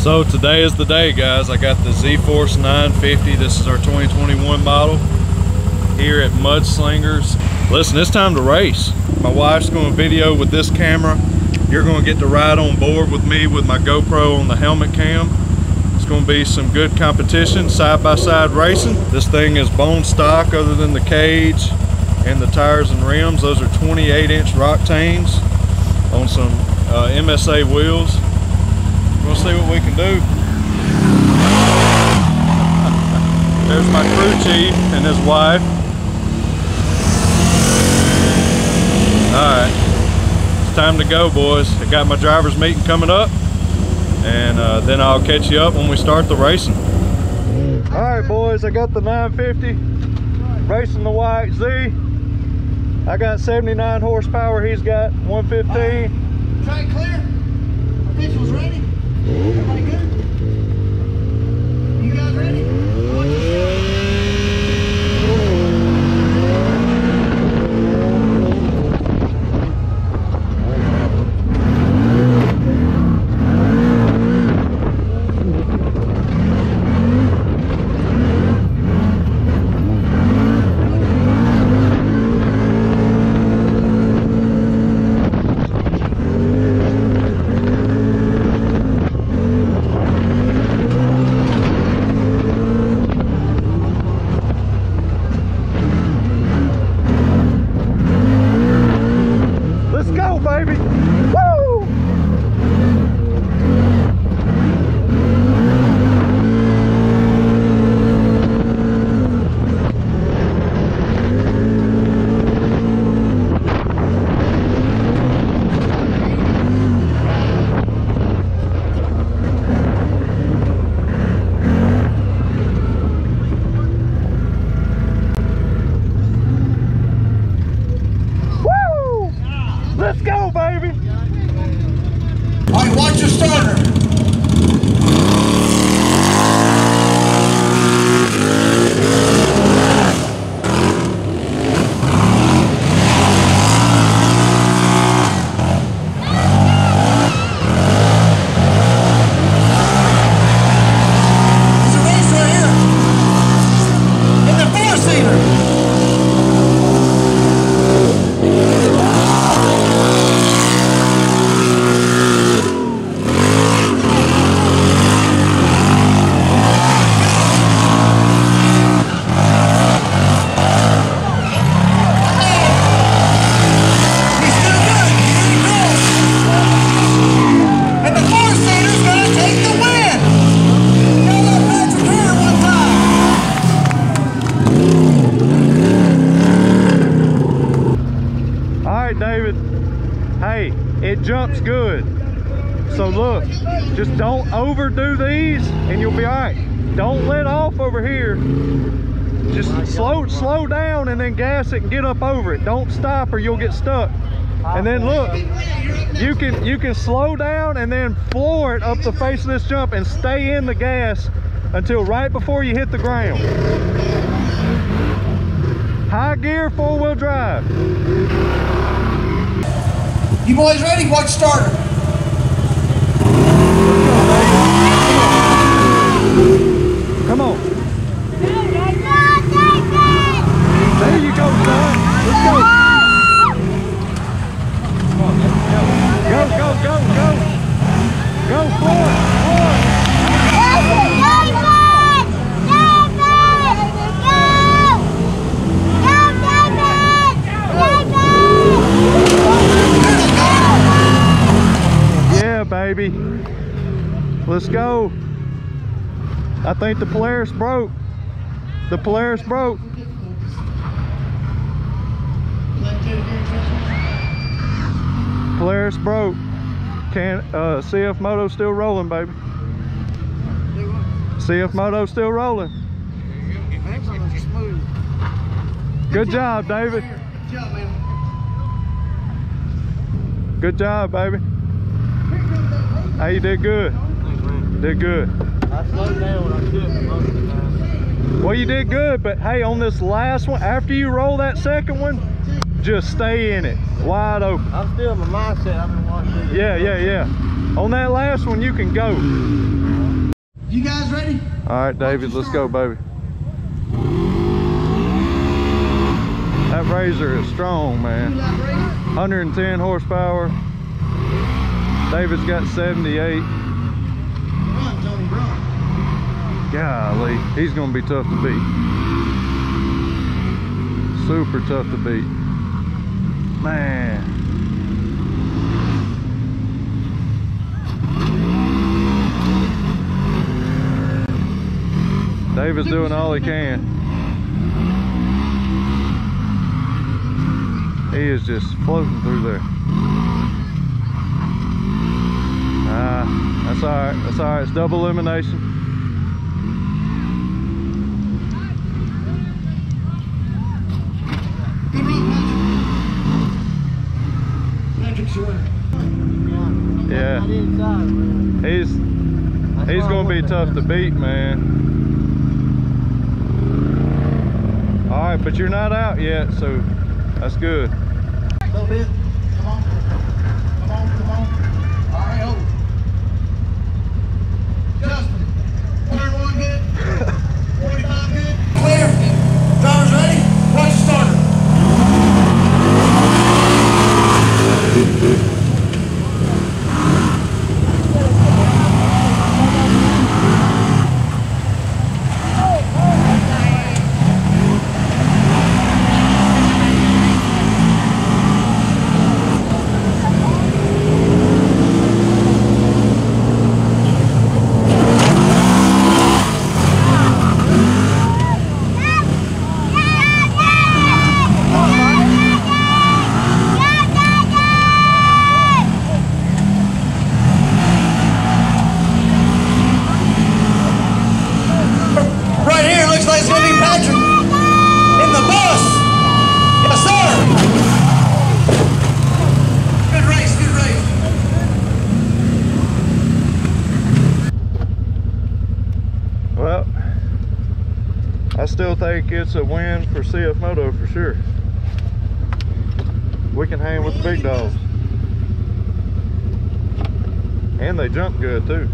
So today is the day guys. I got the Z-Force 950. This is our 2021 model here at Mudslingers. Listen, it's time to race. My wife's going to video with this camera. You're going to get to ride on board with me with my GoPro on the helmet cam. It's going to be some good competition, side-by-side -side racing. This thing is bone stock other than the cage and the tires and rims. Those are 28 inch Roctanes on some uh, MSA wheels. We'll see what we can do. There's my crew chief and his wife. Alright, it's time to go boys. I got my driver's meeting coming up and uh, then I'll catch you up when we start the racing. Alright boys, I got the 950 racing the YZ. I got 79 horsepower, he's got 115. Track clear? Officials ready? Everybody good? Right, watch your starter. There's a race right here. In the four-seater. He's still good. Here he goes. And the four-seater's gonna take the win. Tell that Patrick Hunter one time. All right, David. Hey, it jumps good. So look, just don't overdo these and you'll be all right. Don't let off over here. Just slow, slow down and then gas it and get up over it. Don't stop or you'll get stuck. And then look, you can you can slow down and then floor it up the face of this jump and stay in the gas until right before you hit the ground. High gear, four-wheel drive. You boys ready? Watch starter. Baby. Let's go. I think the Polaris broke. The Polaris broke. Polaris broke. Can uh CF Moto still rolling, baby. CF Moto still rolling. Good job, David. Good job. Good job, baby. Hey, you did good. Did good. I slowed down when I should most of the time. Well, you did good, but hey, on this last one, after you roll that second one, just stay in it, wide open. I'm still in my mindset. I've been watching. this. Yeah, yeah, yeah. On that last one, you can go. You guys ready? All right, David, let's go, baby. That RZR is strong, man. 110 horsepower. David's got 78. Run, Tony, run. Golly, he's gonna be tough to beat. Super tough to beat. Man. David's doing all he can. He is just floating through there. Ah, that's all right. That's all right. It's double winner. Yeah. He's he's gonna be tough to beat, man. All right, but you're not out yet, so that's good. A little bit. Come on. Come on, come on. All right, hold. Justin, 41 good. 45 good. Clear. Drivers ready? Watch the starter. Right here, looks like it's gonna be Patrick in the bus. Yes, sir. Good race, good race. Well, I still think it's a win for CF Moto for sure. We can hang with the big dogs. And they jump good too.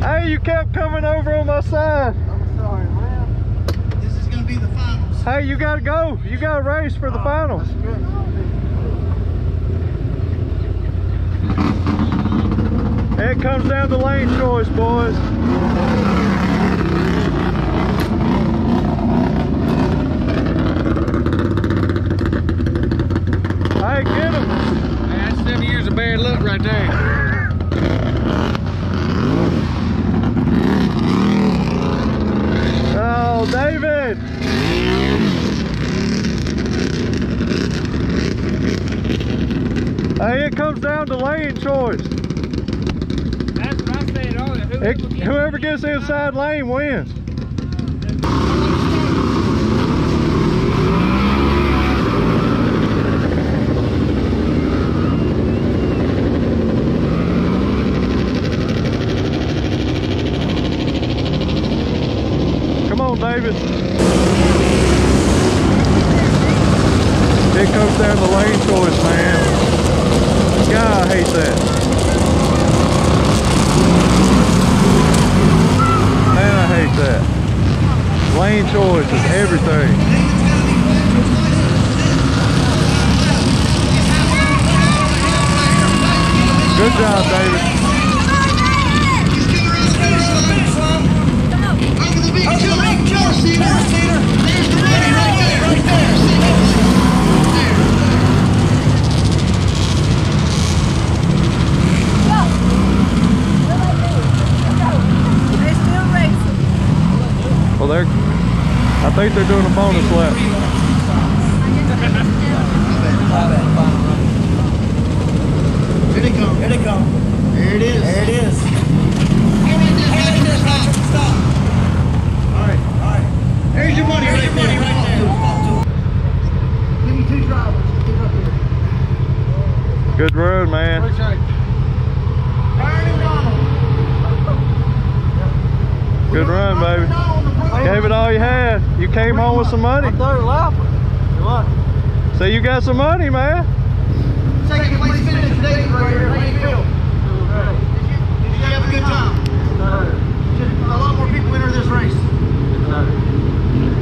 Hey, you kept coming over on my side. I'm sorry, man. this is going to be the finals. Hey, you gotta go. You gotta race for the oh, finals. It comes down to lane choice, boys. Hey, get him. That's seven years of bad luck right there. Oh, David. Hey, it comes down to lane choice. That's what I said earlier. It, whoever gets inside lane wins. Come on, David. It comes down to lane choice, man. God, I hate that. Man, I hate that. Lane choice is everything. Good job, David. He's coming around the finish line. Over the big jump. Big jump, Cedar. Cedar. There's the ready right there. Right there. Cedar. There. They still racing. Well, they're, I think they're doing a bonus lap. Here they come. Here they come. There it is. There it is. Stop. All right, all right. There's your money right there. Give me two drivers. Get up here. Good road, man. Appreciate it. Byron and Donald. Good run, baby. Gave it all you had. You came home with some money. Third lap. What? So you got some money, man. Second place finish today right here, Lane Field. Did you have a good time? A lot more people enter this race.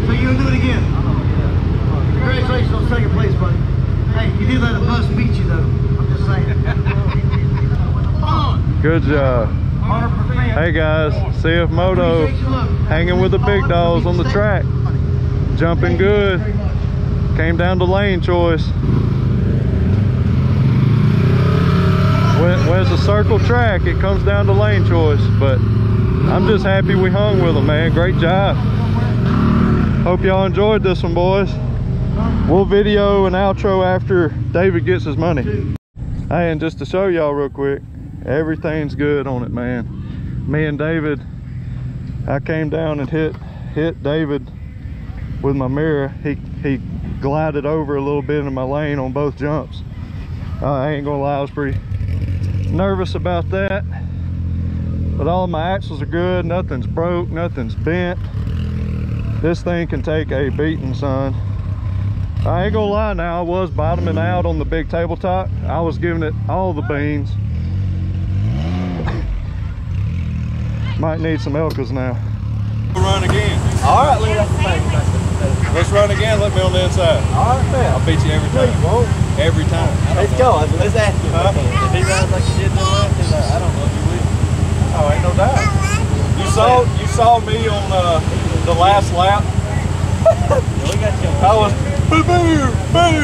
So you'll do it again. Congratulations on second place, buddy. Hey, you did let a bus beat you though. I'm just saying. Good job. 100%. Hey guys, CF Moto hanging with the big dogs on the track. Jumping good. Came down to lane choice. When, when it's a circle track, it comes down to lane choice. But I'm just happy we hung with them, man. Great job. Hope y'all enjoyed this one, boys. We'll video an outro after David gets his money. Hey, and just to show y'all real quick, everything's good on it, man. Me and David, I came down and hit hit David with my mirror. He he glided over a little bit in my lane on both jumps. Uh, I ain't gonna lie, I was pretty nervous about that. But all my axles are good, nothing's broke, nothing's bent. This thing can take a beating, son. I ain't gonna lie now, I was bottoming out on the big tabletop. I was giving it all the beans. Might need some Elkas now. We'll run again. All right, Lee, that's the thing. Let's run again, let me on the inside. All right, man. I'll beat you every No, you time. won't. Every time. Let's go. Let's ask him. Huh? If he runs like he did the last two, I don't know if he will. Oh, ain't no doubt. You saw you saw me on uh, the last lap. Yeah, we got you. I was boo boo boo.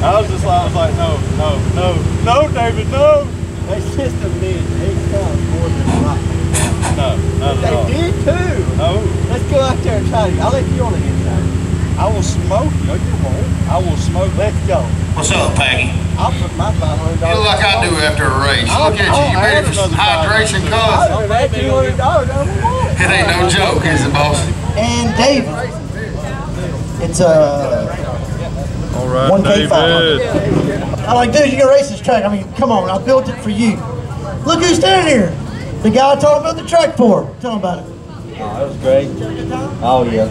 I was just like, I was like, no, no, no, no, David, no, They system did eight times more than rock. no, not at all. They did too. No, Let's go out there and try it. I'll let you on the inside. I will smoke you. No, you won't. I will smoke. Let's go. What's up, Peggy? I'll put my five hundred You dollars. look like I do after a race. I'll- Look at you. You I'll ready add for some hydration, cuz? I'll bet two hundred dollars. It ain't no joke, is it, boss? And David It's uh, All right, 1K David. I'm like, dude, you can race this track. I mean, come on, I built it for you. Look who's standing here. The guy I told about the track for. Tell him about it. Oh, that was great. Oh, yeah.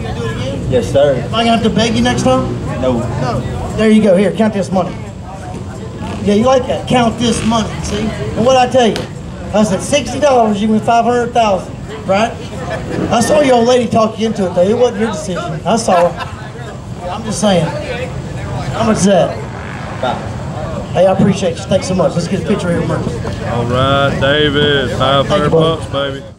Yes, sir. Am I gonna have to beg you next time? No. No. There you go. Here, count this money. Yeah, you like that? Count this money. See? And what I tell you? I said sixty dollars. You win five hundred thousand. Right? I saw your old lady talk you into it though. It wasn't your decision. I saw her. I'm just saying. How much is that? Hey, I appreciate you. Thanks so much. Let's get a picture here. All right, David. 500 buddy. bucks, baby.